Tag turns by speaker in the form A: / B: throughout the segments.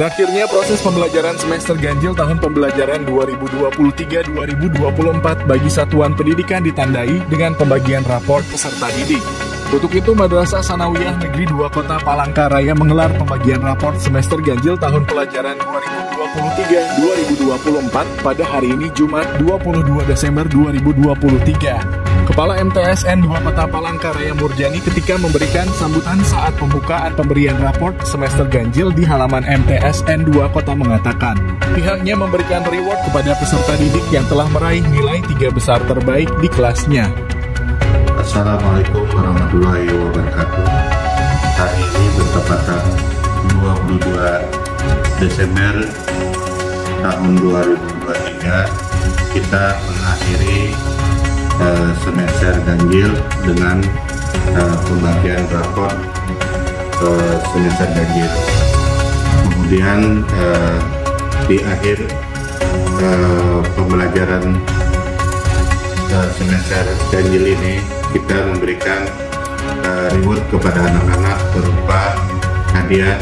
A: Berakhirnya proses pembelajaran semester ganjil tahun pembelajaran 2023-2024 bagi satuan pendidikan ditandai dengan pembagian raport peserta didik. Untuk itu, Madrasah Sanawiyah Negeri 2 Kota Palangkaraya menggelar pembagian raport semester ganjil tahun pelajaran 2023-2024 pada hari ini Jumat 22 Desember 2023. Kepala MTSN 2 Kota Palangkaraya Murjani ketika memberikan sambutan saat pembukaan pemberian raport semester ganjil di halaman MTSN 2 Kota mengatakan, pihaknya memberikan reward kepada peserta didik yang telah meraih nilai tiga besar terbaik di kelasnya.
B: Assalamualaikum warahmatullahi wabarakatuh. Hari ini bertepatan 22 Desember tahun 2023 kita mengakhiri uh, semester ganjil dengan uh, pembagian raport uh, semester ganjil. Kemudian di akhir pembelajaran semester ganjil ini kita memberikan reward kepada anak-anak berupa hadiah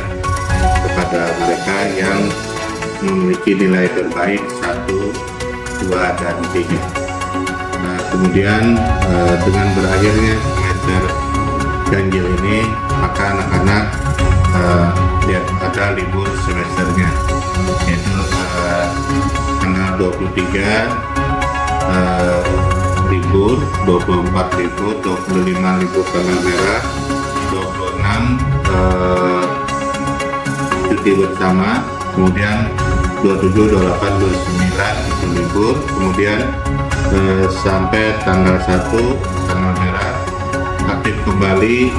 B: kepada mereka yang memiliki nilai terbaik satu, dua, dan tiga kemudian uh, dengan berakhirnya semester ganjil ini maka anak-anak uh, ya, ada libur semesternya. Yaitu uh, tanggal 23 uh, libur 24 libur 25 libur tanggal merah 26 uh, cuti bersama kemudian 27 28 29 itu libur kemudian eh, sampai tanggal 1 tanggal merah aktif kembali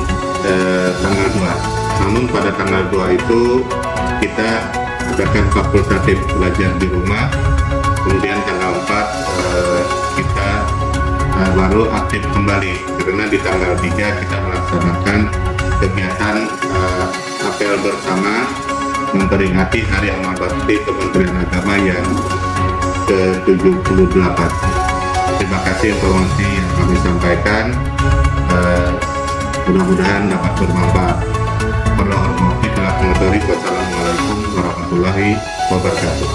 B: eh, tanggal 2 namun pada tanggal 2 itu kita adakan fakultatif belajar di rumah. Kemudian tanggal 4 eh, kita eh, baru aktif kembali. Karena di tanggal 3 kita melaksanakan kegiatan eh, apel bersama memperingati Hari Amal Bakti Kementerian Agama yang ke-78 terima kasih informasi yang kami sampaikan uh, mudah-mudahan dapat bermanfaat perlu hormati telah wassalamualaikum warahmatullahi wabarakatuh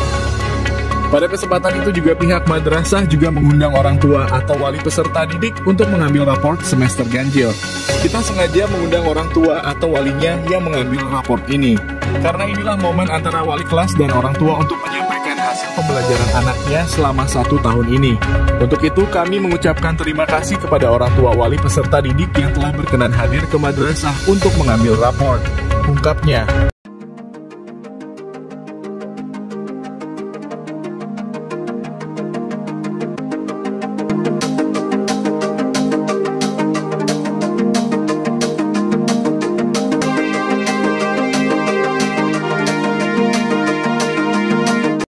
A: pada kesempatan itu juga pihak madrasah juga mengundang orang tua atau wali peserta didik untuk mengambil raport semester ganjil. Kita sengaja mengundang orang tua atau walinya yang mengambil raport ini. Karena inilah momen antara wali kelas dan orang tua untuk menyampaikan hasil pembelajaran anaknya selama satu tahun ini. Untuk itu kami mengucapkan terima kasih kepada orang tua wali peserta didik yang telah berkenan hadir ke madrasah untuk mengambil raport. Ungkapnya.